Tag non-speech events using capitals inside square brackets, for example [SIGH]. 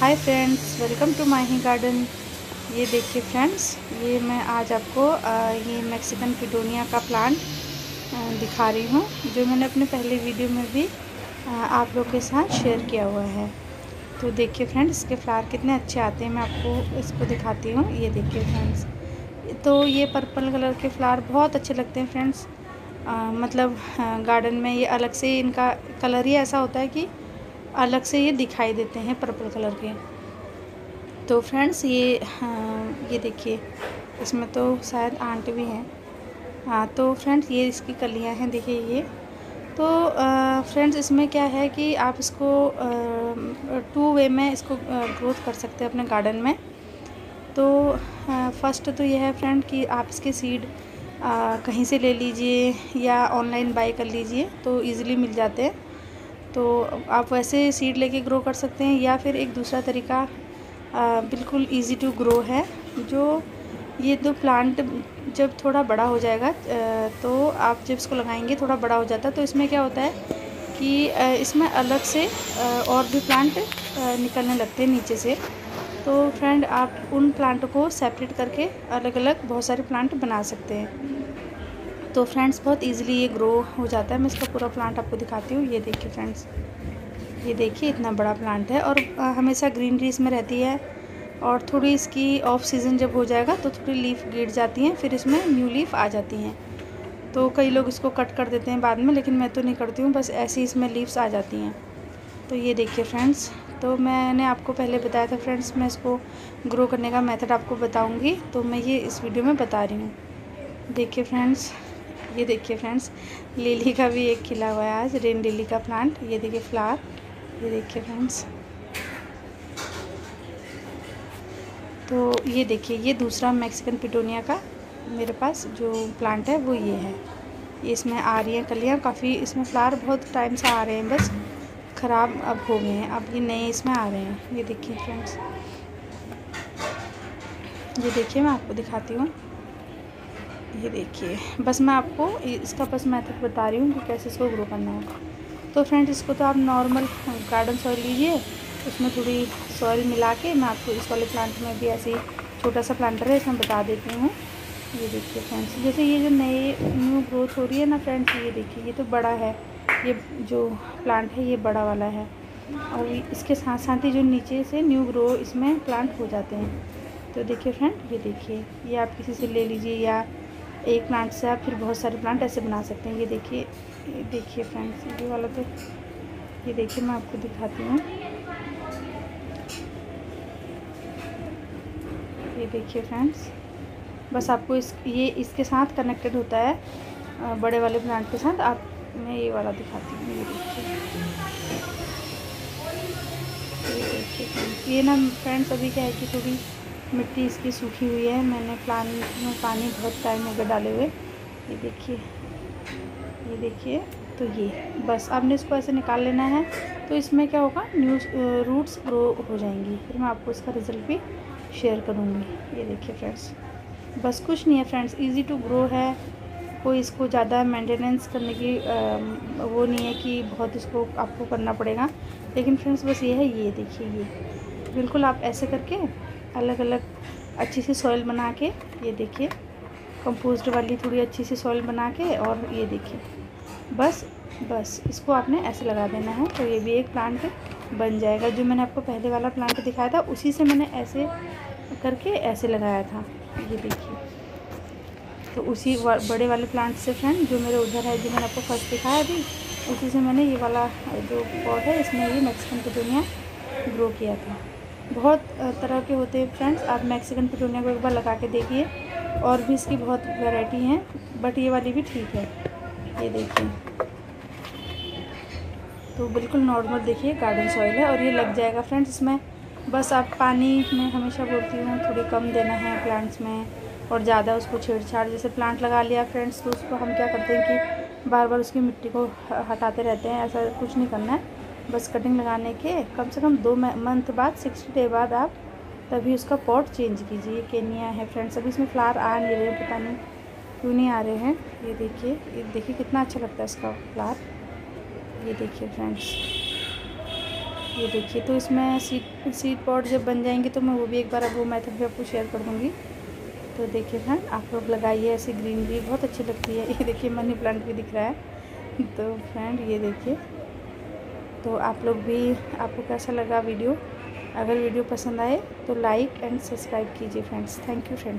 Hi friends welcome to Mahi garden ये देखिए friends ये मैं आज आपको ये मैक्सिकन पिटोनिया का प्लांट दिखा रही हूँ, जो मैंने अपने पहले वीडियो में भी आप लोग के साथ शेयर किया हुआ है। तो देखिए फ्रेंड्स इसके फ्लावर कितने अच्छे आते हैं, मैं आपको इसको दिखाती हूँ। ये देखिए फ्रेंड्स तो ये पर्पल कलर के फ्लावर बहुत अच्छे लगते हैं फ्रेंड्स मतलब गार्डन में ये अलग से इनका कलर ही ऐसा होता है कि अलग से ये दिखाई देते हैं पर्पल कलर के। तो फ्रेंड्स ये हाँ, ये देखिए इसमें तो शायद आंट भी हैं। हाँ तो फ्रेंड्स ये इसकी कलियाँ हैं देखिए ये। तो फ्रेंड्स इसमें क्या है कि आप इसको टू वे में इसको ग्रोथ कर सकते हैं अपने गार्डन में। तो फ़र्स्ट तो यह है फ्रेंड कि आप इसके सीड आ, कहीं से ले लीजिए या ऑनलाइन बाई कर लीजिए तो इजीली मिल जाते हैं। तो आप वैसे सीड लेके ग्रो कर सकते हैं या फिर एक दूसरा तरीका आ, बिल्कुल इजी टू ग्रो है जो ये दो प्लांट जब थोड़ा बड़ा हो जाएगा तो आप जब इसको लगाएँगे थोड़ा बड़ा हो जाता है तो इसमें क्या होता है कि इसमें अलग से और भी प्लांट निकलने लगते हैं नीचे से। तो फ्रेंड आप उन प्लांट को सेपरेट करके अलग अलग बहुत सारे प्लांट बना सकते हैं। तो फ्रेंड्स बहुत इजीली ये ग्रो हो जाता है। मैं इसका पूरा प्लांट आपको दिखाती हूँ। ये देखिए फ्रेंड्स, ये देखिए इतना बड़ा प्लांट है और हमेशा ग्रीनरी इसमें रहती है और थोड़ी इसकी ऑफ़ सीज़न जब हो जाएगा तो थोड़ी लीफ गिर जाती हैं, फिर इसमें न्यू लीफ आ जाती हैं। तो कई लोग इसको कट कर देते हैं बाद में, लेकिन मैं तो नहीं करती हूँ, बस ऐसी इसमें लीव्स आ जाती हैं। तो ये देखिए फ्रेंड्स तो मैंने आपको पहले बताया था फ्रेंड्स, मैं इसको ग्रो करने का मेथड आपको बताऊँगी। तो मैं ये इस वीडियो में बता रही हूँ। देखिए फ्रेंड्स ये देखिए फ्रेंड्स, लिली का भी एक खिला हुआ है आज, रेन लिली का प्लांट ये देखिए फ्लावर ये देखिए फ्रेंड्स। तो ये देखिए, ये दूसरा मैक्सिकन पिटोनिया का मेरे पास जो प्लांट है, वो ये है। इसमें आ रही हैं कलियाँ, काफ़ी इसमें फ्लावर बहुत टाइम से आ रहे हैं, बस ख़राब अब हो गए हैं, अब ये नए इसमें आ रहे हैं, ये देखिए फ्रेंड्स। ये देखिए मैं आपको दिखाती हूँ। ये देखिए, बस मैं आपको इसका बस मेथड बता रही हूँ कि कैसे इसको ग्रो करना है। तो फ्रेंड्स इसको तो आप नॉर्मल गार्डन सॉइल लीजिए, उसमें थोड़ी सॉइल मिला के मैं आपको इस वाले प्लांट में भी ऐसे छोटा सा प्लांटर है, इसमें बता देती हूँ। ये देखिए फ्रेंड्स जैसे ये जो नए न्यू ग्रोथ हो रही है ना फ्रेंड्स ये देखिए, ये तो बड़ा है। ये जो प्लांट है, ये बड़ा वाला है। और इसके साथ साथ ही जो नीचे से न्यू ग्रो इसमें प्लांट हो जाते हैं। तो देखिए फ्रेंड ये देखिए, ये आप किसी से ले लीजिए या एक प्लांट से आप फिर बहुत सारे प्लांट ऐसे बना सकते हैं। ये देखिए देखिए फ्रेंड्स ये वाला तो ये देखिए मैं आपको दिखाती हूँ। ये देखिए फ्रेंड्स बस आपको इस, ये इसके साथ कनेक्टेड होता है बड़े वाले प्लांट के साथ। आप, मैं ये वाला दिखाती हूँ, ये देखिए। ये देखिए ये ना फ्रेंड्स अभी क्या है कि थोड़ी मिट्टी इसकी सूखी हुई है। मैंने प्लांट में पानी बहुत टाइम हो गया डाले हुए। ये देखिए ये देखिए तो ये बस आपने इसको ऐसे निकाल लेना है। तो इसमें क्या होगा न्यू रूट्स ग्रो हो जाएँगी। फिर मैं आपको इसका रिज़ल्ट भी शेयर करूँगी। ये देखिए फ्रेंड्स बस कुछ नहीं है फ्रेंड्स इजी टू ग्रो है। कोई इसको ज़्यादा मेंटेनेंस करने की आ, वो नहीं है कि बहुत इसको आपको करना पड़ेगा। लेकिन फ्रेंड्स बस ये है ये देखिए ये। बिल्कुल आप ऐसे करके अलग अलग अच्छी सी सॉइल बना के, ये देखिए। कंपोस्ट वाली थोड़ी अच्छी सी सॉइल बना के और ये देखिए। बस बस, इसको आपने ऐसे लगा देना है तो ये भी एक प्लांट बन जाएगा। जो मैंने आपको पहले वाला प्लांट दिखाया था, उसी से मैंने ऐसे करके ऐसे लगाया था। ये देखिए। तो उसी बड़े वाले प्लांट से फ्रेंड जो मेरे उधर है, जो मैंने आपको फ़र्स्ट दिखाया अभी उसी से मैंने ये वाला जो पॉट है, इसमें ये मैक्सिकन पिटोनिया ग्रो किया था। बहुत तरह के होते हैं फ्रेंड्स आप मैक्सिकन पिटोनिया को एक बार लगा के देखिए और भी इसकी बहुत वैरायटी हैं बट ये वाली भी ठीक है। ये देखिए। तो बिल्कुल नॉर्मल देखिए गार्डन सॉइल है और ये लग जाएगा फ्रेंड्स इसमें बस आप पानी में हमेशा बोलती हूँ, थोड़ी कम देना है प्लांट्स में और ज़्यादा उसको छेड़छाड़। जैसे प्लांट लगा लिया फ्रेंड्स तो उसको हम क्या करते हैं कि बार बार उसकी मिट्टी को हटाते रहते हैं, ऐसा कुछ नहीं करना है। बस कटिंग लगाने के कम से कम दो मंथ बाद सिक्सटी डे बाद आप तभी उसका पॉट चेंज कीजिए। केनिया है फ्रेंड्स अभी इसमें फ्लावर आ नहीं रहे पता नहीं क्यों नहीं आ रहे हैं। ये देखिए ये देखिए कितना अच्छा लगता है इसका फ्लावर ये देखिए फ्रेंड्स ये देखिए तो इसमें सीट सीट पॉट जब बन जाएँगे तो मैं वो भी एक बार अब वो मैथड भी आपको शेयर कर दूँगी। तो देखिए फ्रेंड आप लोग लगाइए ऐसी ग्रीनरी बहुत अच्छी लगती है। [LAUGHS] ये देखिए मनी प्लांट भी दिख रहा है। तो फ्रेंड ये देखिए। तो आप लोग भी, आपको कैसा लगा वीडियो? अगर वीडियो पसंद आए तो लाइक एंड सब्सक्राइब कीजिए फ्रेंड्स। Thank you friends.